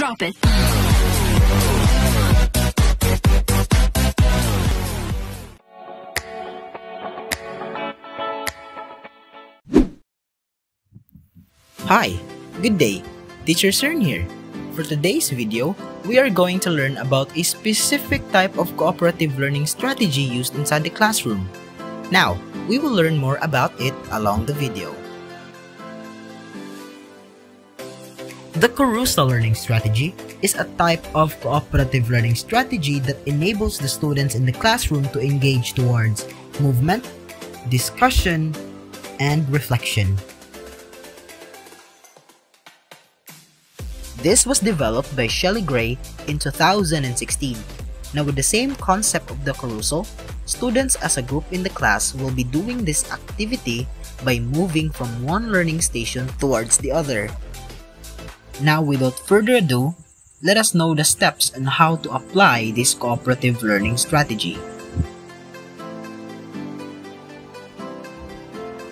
Drop it. Hi, good day. Teacher Searn here. For today's video, we are going to learn about a specific type of cooperative learning strategy used inside the classroom. Now, we will learn more about it along the video. The Carousel learning strategy is a type of cooperative learning strategy that enables the students in the classroom to engage towards movement, discussion, and reflection. This was developed by Shelley Gray in 2016. Now with the same concept of the carousel, students as a group in the class will be doing this activity by moving from one learning station towards the other. Now without further ado, let us know the steps on how to apply this cooperative learning strategy.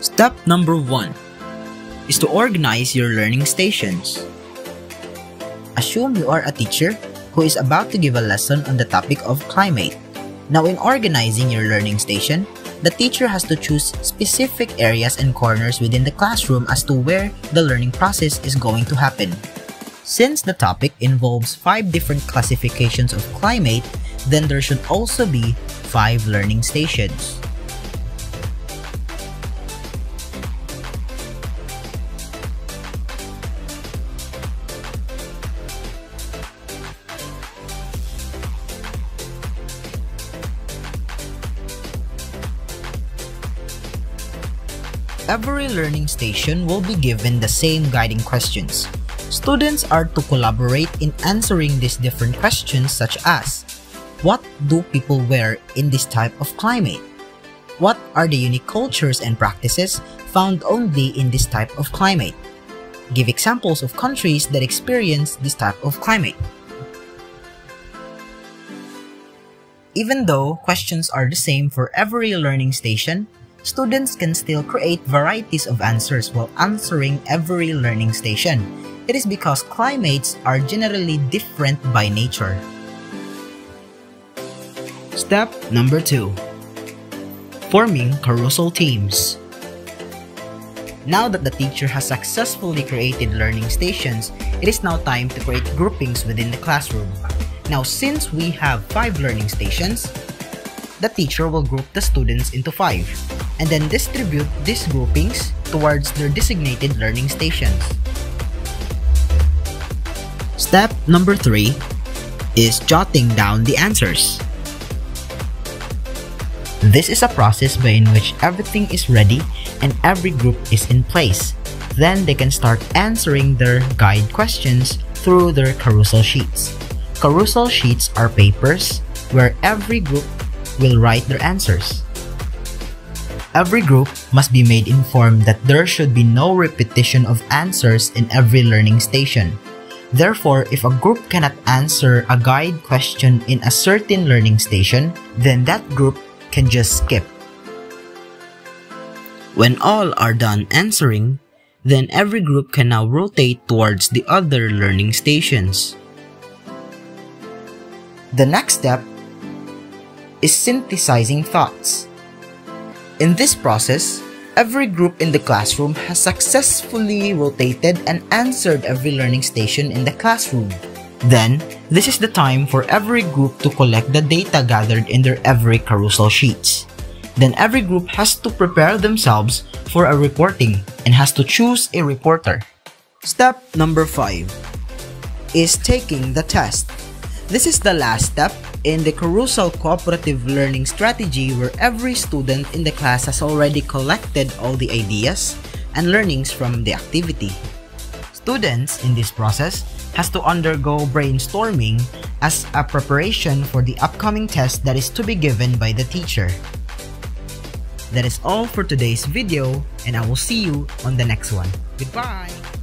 Step number 1 is to organize your learning stations. Assume you are a teacher who is about to give a lesson on the topic of climate. Now in organizing your learning station, the teacher has to choose specific areas and corners within the classroom as to where the learning process is going to happen. Since the topic involves 5 different classifications of climate, then there should also be 5 learning stations. Every learning station will be given the same guiding questions. Students are to collaborate in answering these different questions such as What do people wear in this type of climate? What are the unique cultures and practices found only in this type of climate? Give examples of countries that experience this type of climate. Even though questions are the same for every learning station, students can still create varieties of answers while answering every learning station. It is because climates are generally different by nature. Step number 2 Forming carousel teams. Now that the teacher has successfully created learning stations, it is now time to create groupings within the classroom. Now, since we have 5 learning stations, the teacher will group the students into 5 and then distribute these groupings towards their designated learning stations. Step number 3 is jotting down the answers. This is a process by in which everything is ready and every group is in place. Then they can start answering their guide questions through their carousel sheets. Carousel sheets are papers where every group will write their answers. Every group must be made informed that there should be no repetition of answers in every learning station. Therefore, if a group cannot answer a guide question in a certain learning station, then that group can just skip. When all are done answering, then every group can now rotate towards the other learning stations. The next step is synthesizing thoughts. In this process, every group in the classroom has successfully rotated and answered every learning station in the classroom. Then, this is the time for every group to collect the data gathered in their every carousel sheets. Then every group has to prepare themselves for a reporting and has to choose a reporter. Step number 5 is taking the test. This is the last step in the Carousel Cooperative Learning Strategy where every student in the class has already collected all the ideas and learnings from the activity. Students in this process has to undergo brainstorming as a preparation for the upcoming test that is to be given by the teacher. That is all for today's video and I will see you on the next one. Goodbye!